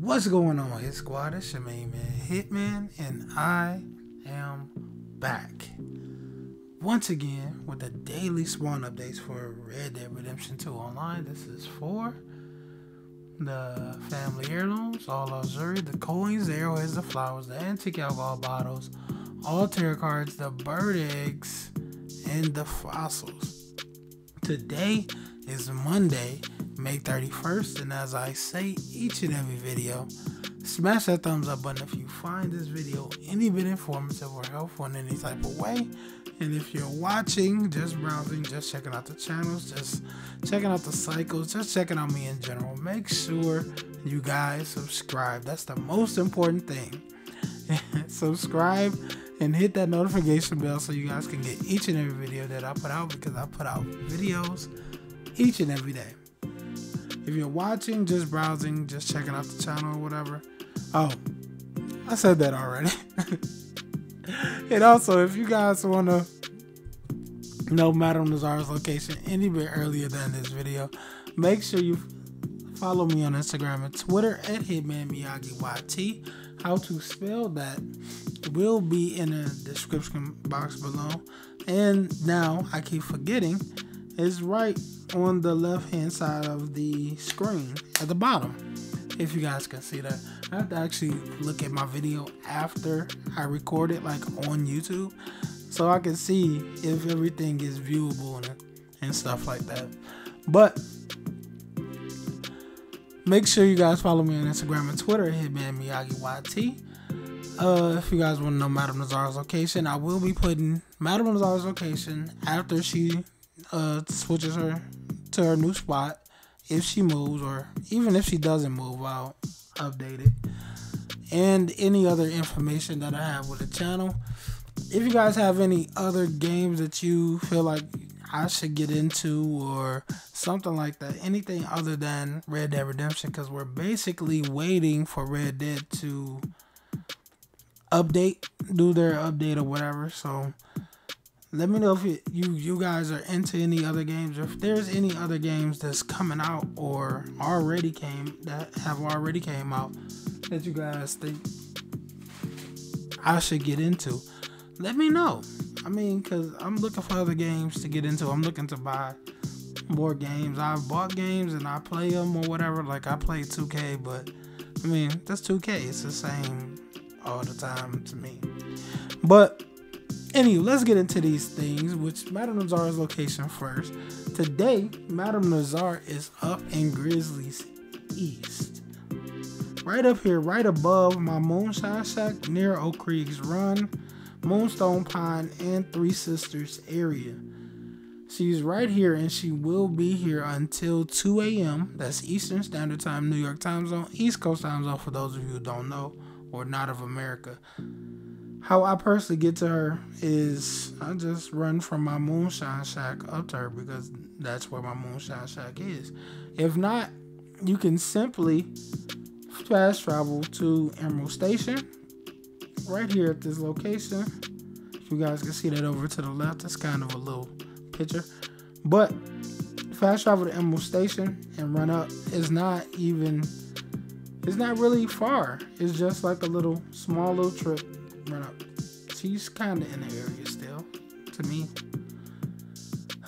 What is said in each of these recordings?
What's going on, Hit Squad? It's main man, Hitman, and I am back once again with the daily spawn updates for Red Dead Redemption 2 Online. This is for the family heirlooms, all luxury, the coins, the arrowheads, the flowers, the antique alcohol bottles, all tarot cards, the bird eggs, and the fossils. Today is Monday, May 31st, and as I say each and every video, smash that thumbs up button if you find this video any bit informative or helpful in any type of way. And if you're watching, just browsing, just checking out the channels, just checking out the cycles, just checking out me in general, make sure you guys subscribe. That's the most important thing. subscribe and hit that notification bell so you guys can get each and every video that I put out because I put out videos each and every day. If you're watching, just browsing, just checking out the channel or whatever. Oh, I said that already. and also, if you guys want to know Madame Nazar's location any bit earlier than this video, make sure you follow me on Instagram and Twitter at Hitman Miyagii YT. How to spell that will be in the description box below. And now I keep forgetting, it's right on the left hand side of the screen at the bottom. If you guys can see that, I have to actually look at my video after I record it, like on YouTube, so I can see if everything is viewable and, and stuff like that. But make sure you guys follow me on Instagram and Twitter, Hitman Miyagii YT. Uh, if you guys want to know Madame Nazar's location, I will be putting Madame Nazar's location after she uh, switches her to her new spot. If she moves, or even if she doesn't move, I'll update it. And any other information that I have with the channel. If you guys have any other games that you feel like I should get into or something like that, anything other than Red Dead Redemption, because we're basically waiting for Red Dead to update, do their update or whatever. So let me know if you, you you guys are into any other games if there's any other games that's coming out or already came that have already came out that you guys think I should get into. Let me know. I mean, cause I'm looking for other games to get into. I'm looking to buy more games. I've bought games and I play them or whatever. Like I play 2K, but I mean that's 2K. It's the same all the time to me. But anyway, let's get into these things, which Madame Nazar's location first. Today, Madame Nazar is up in Grizzlies East. Right up here, right above my Moonshine Shack near O'Creagh's Run, Moonstone Pine, and Three Sisters area. She's right here and she will be here until 2 a.m. That's Eastern Standard Time, New York time zone, East Coast time zone for those of you who don't know or not of America. How I personally get to her is I just run from my moonshine shack up to her because that's where my moonshine shack is. If not, you can simply fast travel to Emerald Station right here at this location. You guys can see that over to the left. It's kind of a little picture. But fast travel to Emerald Station and run up is not even it's not really far. It's just like a little small little trip. She's kind of in the area still, to me.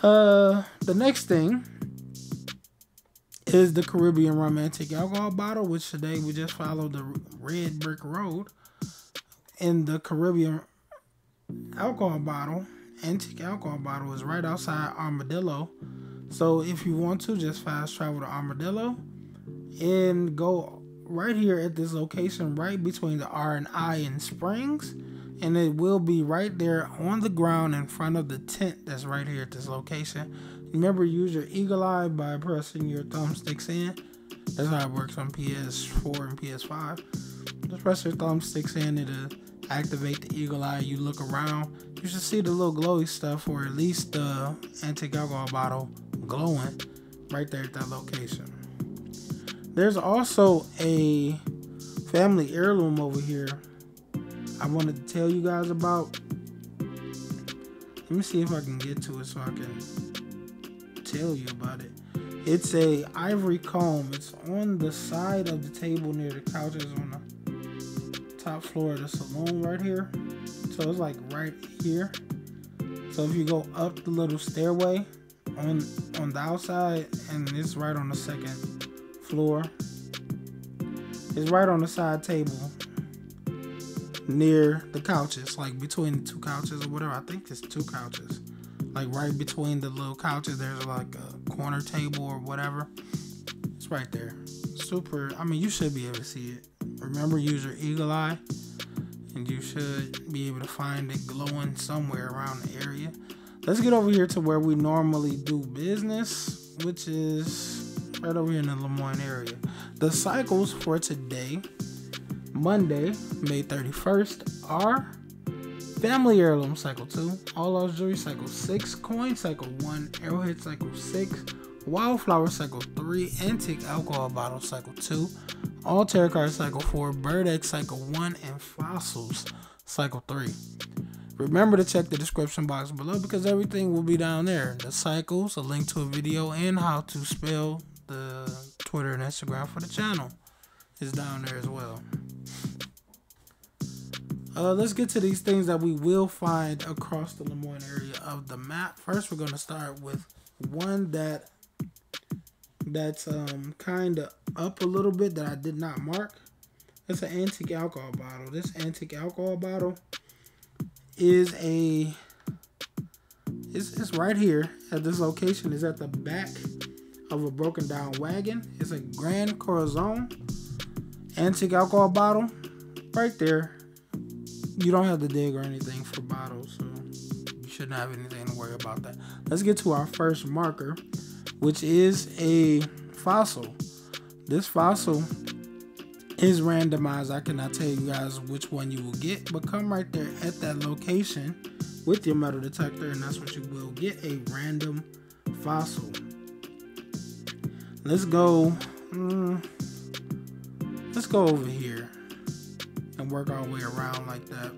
Uh, the next thing is the Caribbean Romantic Alcohol Bottle, which today we just followed the Red Brick Road. in the Caribbean Alcohol Bottle, Antique Alcohol Bottle, is right outside Armadillo. So if you want to, just fast travel to Armadillo and go right here at this location, right between the R and I and Springs. And it will be right there on the ground in front of the tent that's right here at this location. Remember, use your eagle eye by pressing your thumbsticks in. That's how it works on PS4 and PS5. Just press your thumbsticks in, it'll activate the eagle eye. You look around, you should see the little glowy stuff, or at least the antique alcohol bottle glowing right there at that location. There's also a family heirloom over here I wanted to tell you guys about. Let me see if I can get to it so I can tell you about it. It's a ivory comb. It's on the side of the table near the couches on the top floor of the saloon right here. So it's like right here. So if you go up the little stairway on on the outside and it's right on the second floor. It's right on the side table near the couches, like between the two couches or whatever. I think it's two couches. Like right between the little couches, there's like a corner table or whatever. It's right there. Super. I mean, you should be able to see it. Remember, use your eagle eye, and you should be able to find it glowing somewhere around the area. Let's get over here to where we normally do business, which is right over here in the Lemoyne area. The cycles for today Monday, May 31st, are Family Heirloom Cycle 2, All Lost Jewelry Cycle 6, Coin Cycle 1, Arrowhead Cycle 6, Wildflower Cycle 3, Antique Alcohol Bottle Cycle 2, All Tarot Card Cycle 4, Bird Egg Cycle 1, and Fossils Cycle 3. Remember to check the description box below because everything will be down there. The cycles, a link to a video, and how to spell the Twitter and Instagram for the channel is down there as well. Uh, let's get to these things that we will find across the Lemoyne area of the map. First, we're going to start with one that that's um, kind of up a little bit that I did not mark. It's an antique alcohol bottle. This antique alcohol bottle is a it's, it's right here at this location. is at the back of a broken down wagon. It's a Grand Corazon antique alcohol bottle right there you don't have to dig or anything for bottles, so you shouldn't have anything to worry about that. Let's get to our first marker, which is a fossil. This fossil is randomized. I cannot tell you guys which one you will get, but come right there at that location with your metal detector, and that's what you will get a random fossil. Let's go. Mm, let's go over here and work our way around like that.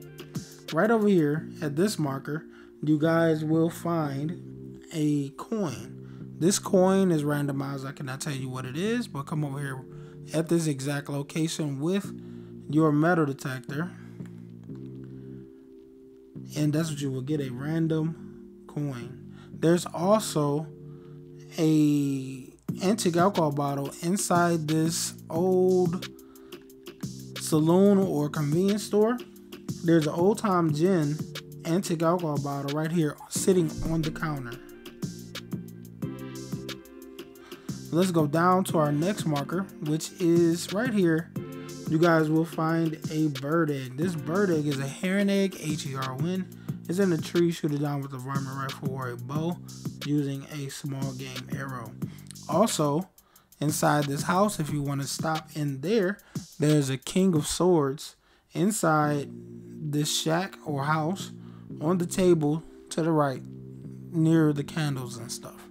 Right over here at this marker, you guys will find a coin. This coin is randomized. I cannot tell you what it is, but come over here at this exact location with your metal detector. And that's what you will get a random coin. There's also a antique alcohol bottle inside this old saloon or convenience store, there's an old time gin antique alcohol bottle right here sitting on the counter. Let's go down to our next marker, which is right here. You guys will find a bird egg. This bird egg is a heron egg, H-E-R-O-N. It's in a tree, shoot it down with a varmint rifle or a bow using a small game arrow. Also, inside this house, if you want to stop in there, there's a King of Swords inside this shack or house on the table to the right near the candles and stuff.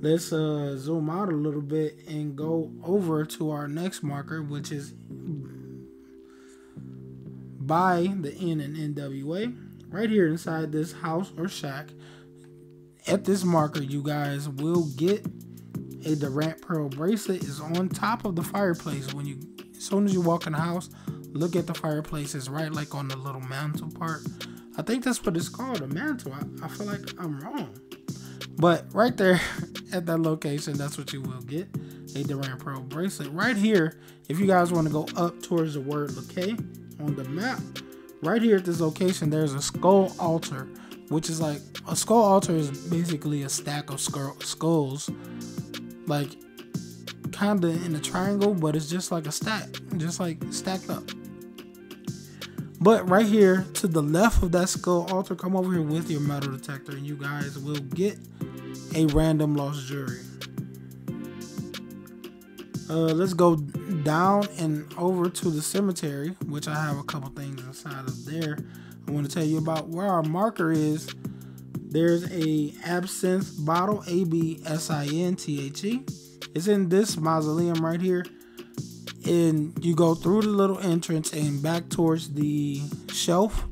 Let's uh, zoom out a little bit and go over to our next marker, which is by the N and Nwa. Right here inside this house or shack, at this marker, you guys will get a Durant Pearl bracelet is on top of the fireplace. When you, as soon as you walk in the house, look at the fireplace. It's right like on the little mantle part. I think that's what it's called, a mantle. I, I feel like I'm wrong. But right there at that location, that's what you will get. A Durant Pearl bracelet. Right here, if you guys want to go up towards the word Lakay on the map, right here at this location, there's a skull altar, which is like a skull altar is basically a stack of skulls like kind of in a triangle, but it's just like a stack, just like stacked up. But right here to the left of that skull altar, come over here with your metal detector, and you guys will get a random lost jury. Uh, let's go down and over to the cemetery, which I have a couple things inside of there. I want to tell you about where our marker is there's a absinthe bottle, A B S I N T H E. It's in this mausoleum right here. And you go through the little entrance and back towards the shelf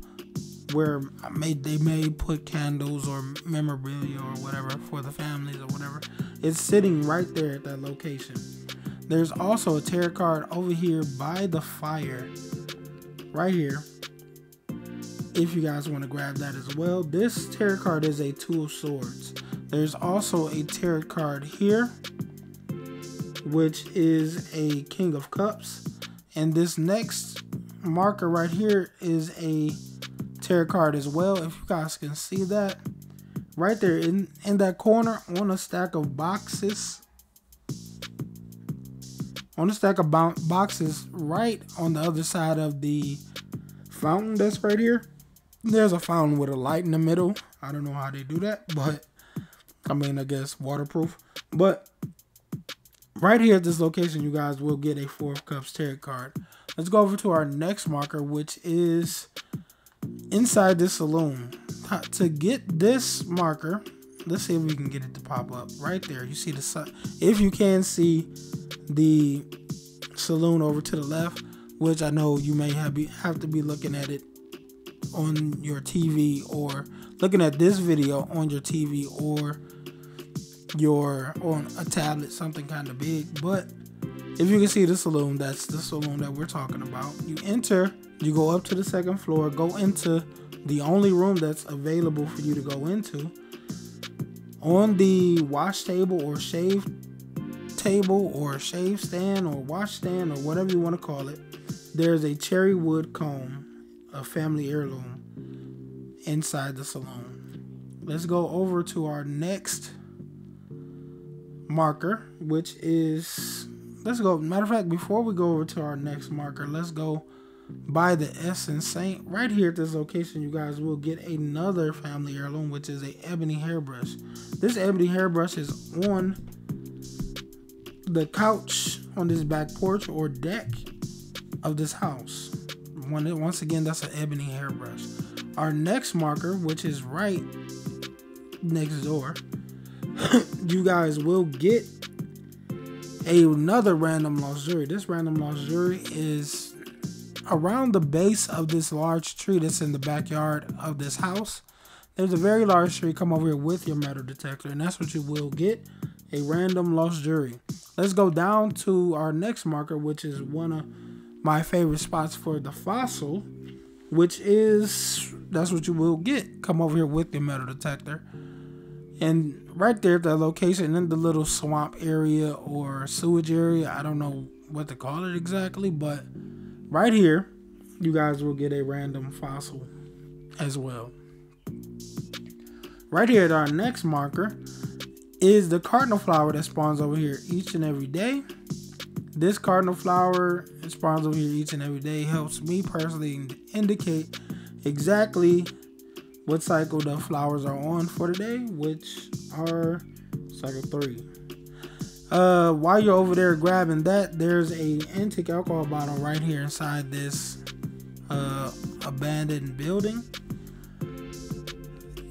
where may they may put candles or memorabilia or whatever for the families or whatever. It's sitting right there at that location. There's also a tarot card over here by the fire, right here. If you guys want to grab that as well, this tarot card is a two of swords. There's also a tarot card here, which is a king of cups, and this next marker right here is a tarot card as well. If you guys can see that right there in, in that corner on a stack of boxes, on a stack of boxes right on the other side of the fountain that's right here. There's a fountain with a light in the middle. I don't know how they do that, but I mean, I guess waterproof. But right here at this location, you guys will get a Four of Cups tarot card. Let's go over to our next marker, which is inside this saloon. To get this marker, let's see if we can get it to pop up right there. You see the sun. If you can see the saloon over to the left, which I know you may have be, have to be looking at it on your TV or looking at this video on your TV or your on a tablet, something kind of big. But if you can see the saloon, that's the saloon that we're talking about. You enter, you go up to the second floor, go into the only room that's available for you to go into. On the wash table or shave table or shave stand or wash stand or whatever you want to call it, there's a cherry wood comb, a family heirloom, inside the saloon. Let's go over to our next marker, which is let's go. Matter of fact, before we go over to our next marker, let's go by the Essence Saint. Right here at this location, you guys will get another family heirloom, which is a ebony hairbrush. This ebony hairbrush is on the couch on this back porch or deck of this house. Once again, that's an ebony hairbrush. Our next marker, which is right next door, you guys will get another random lost jewelry. This random lost jewelry is around the base of this large tree that's in the backyard of this house. There's a very large tree. Come over here with your metal detector, and that's what you will get a random lost jury. Let's go down to our next marker, which is one of my favorite spots for the fossil, which is that's what you will get. Come over here with your metal detector. And right there, the location in the little swamp area or sewage area, I don't know what to call it exactly, but right here, you guys will get a random fossil as well. Right here at our next marker is the cardinal flower that spawns over here each and every day. This cardinal flower over here each and every day helps me personally indicate exactly what cycle the flowers are on for today, which are cycle three. Uh, while you're over there grabbing that, there's a antique alcohol bottle right here inside this uh, abandoned building.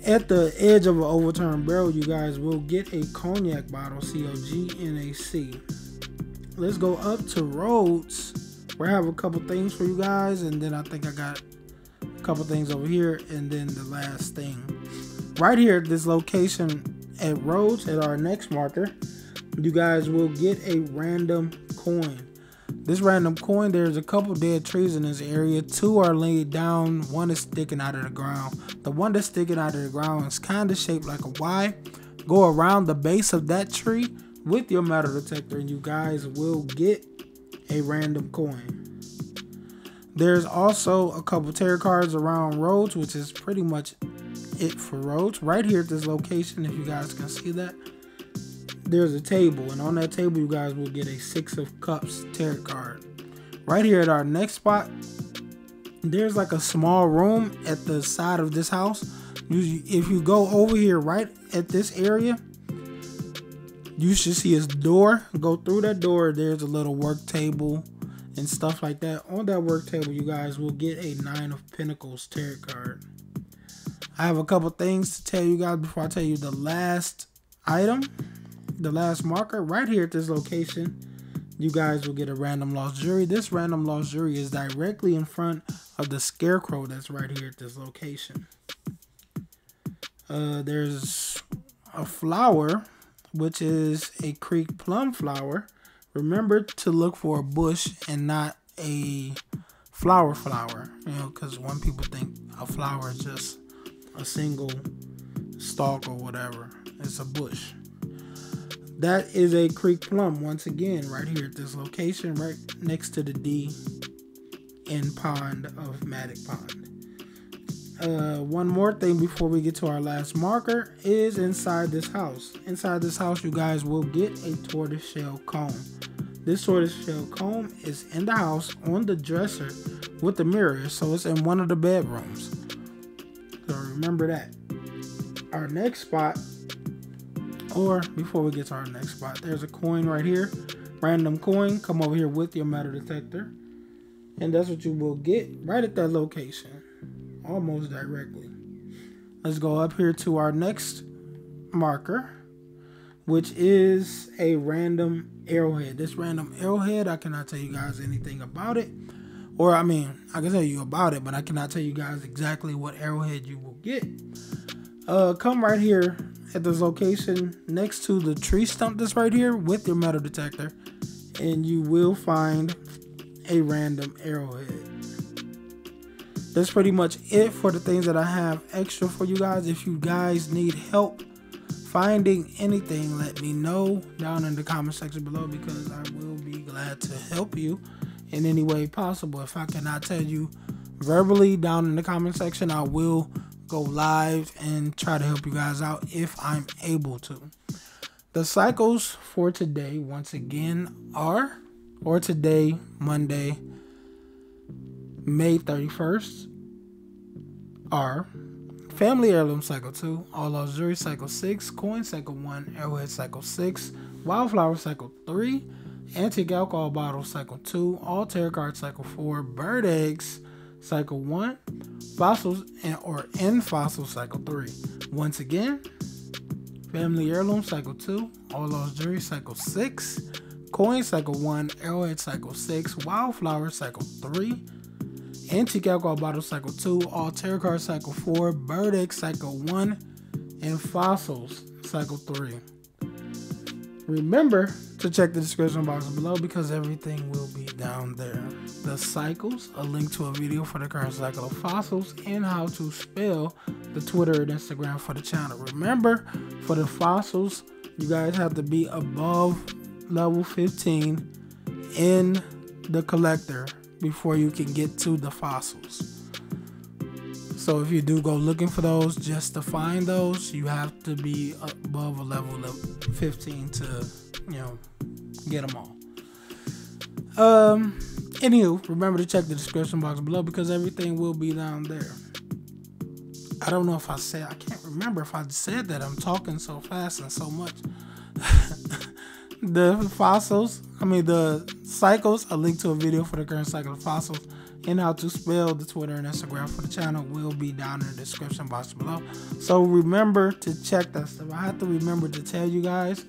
At the edge of an overturned barrel, you guys will get a cognac bottle, C O G N A C. Let's go up to Rhodes. We have a couple things for you guys, and then I think I got a couple things over here, and then the last thing. Right here at this location at Rhodes, at our next marker, you guys will get a random coin. This random coin, there's a couple dead trees in this area. Two are laid down, one is sticking out of the ground. The one that's sticking out of the ground is kind of shaped like a Y. Go around the base of that tree with your metal detector, and you guys will get a random coin. There's also a couple tarot cards around Rhodes, which is pretty much it for Rhodes. Right here at this location, if you guys can see that, there's a table, and on that table, you guys will get a Six of Cups tarot card. Right here at our next spot, there's like a small room at the side of this house. if you go over here right at this area, you should see his door. Go through that door. There's a little work table and stuff like that. On that work table, you guys will get a Nine of Pentacles tarot card. I have a couple things to tell you guys before I tell you the last item, the last marker right here at this location. you guys will get a random lost jury. This random lost jury is directly in front of the scarecrow that's right here at this location. Uh, there's a flower, which is a creek plum flower. Remember to look for a bush and not a flower flower, you know, because when people think a flower is just a single stalk or whatever, it's a bush. That is a creek plum, once again, right here at this location, right next to the D in pond of Matic Pond. Uh, one more thing before we get to our last marker is inside this house. Inside this house, you guys will get a tortoise shell comb. This tortoise shell comb is in the house on the dresser with the mirror, so it's in one of the bedrooms. So remember that. Our next spot or before we get to our next spot, there's a coin right here. Random coin. Come over here with your metal detector. And that's what you will get right at that location. Almost directly. Let's go up here to our next marker, which is a random arrowhead. This random arrowhead, I cannot tell you guys anything about it. Or, I mean, I can tell you about it, but I cannot tell you guys exactly what arrowhead you will get. Uh, come right here at this location next to the tree stump that's right here with your metal detector and you will find a random arrowhead. That's pretty much it for the things that I have extra for you guys. If you guys need help finding anything, let me know down in the comment section below because I will be glad to help you in any way possible. If I cannot tell you verbally down in the comment section, I will go live and try to help you guys out if I'm able to. The cycles for today, once again, are, or today, Monday, May 31st, are Family Heirloom Cycle 2, All Lost Jury Cycle 6, Coin Cycle 1, Arrowhead Cycle 6, Wildflower Cycle 3, Antique Alcohol Bottle Cycle 2, All Tarot Card Cycle 4, Bird Eggs Cycle 1, Fossils and or in Fossil Cycle 3. Once again, Family Heirloom Cycle 2, All Lost Jury Cycle 6, Coin Cycle 1, Arrowhead Cycle 6, Wildflower Cycle 3, Antique Alcohol Bottle Cycle 2, All Tarot Card Cycle 4, Bird Egg Cycle 1, and Fossils Cycle 3. Remember to check the description box below because everything will be down there. The cycles, a link to a video for the current cycle of fossils, and how to spell the Twitter and Instagram for the channel. Remember, for the fossils, you guys have to be above level 15 in the collector before you can get to the fossils. So if you do go looking for those, just to find those, you have to be above a level of 15 to, you know, get them all. Um, anywho, remember to check the description box below because everything will be down there. I don't know if I said, I can't remember if I said that. I'm talking so fast and so much. the fossils, I mean, the cycles, a link to a video for the current cycle of fossils and how to spell the Twitter and Instagram for the channel will be down in the description box below. So remember to check that stuff. I have to remember to tell you guys,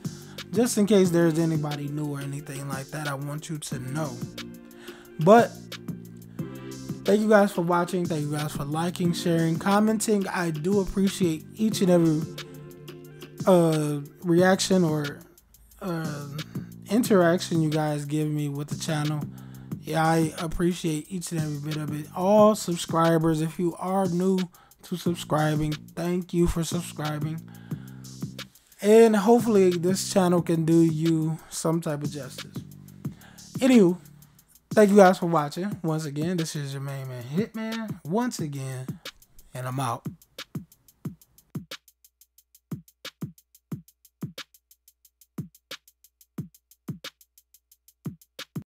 just in case there's anybody new or anything like that, I want you to know. But thank you guys for watching. Thank you guys for liking, sharing, commenting. I do appreciate each and every uh, reaction or uh, interaction you guys give me with the channel. Yeah, I appreciate each and every bit of it. All subscribers, if you are new to subscribing, thank you for subscribing. And hopefully, this channel can do you some type of justice. Anywho, thank you guys for watching. Once again, this is your main man Hitman. Once again, and I'm out.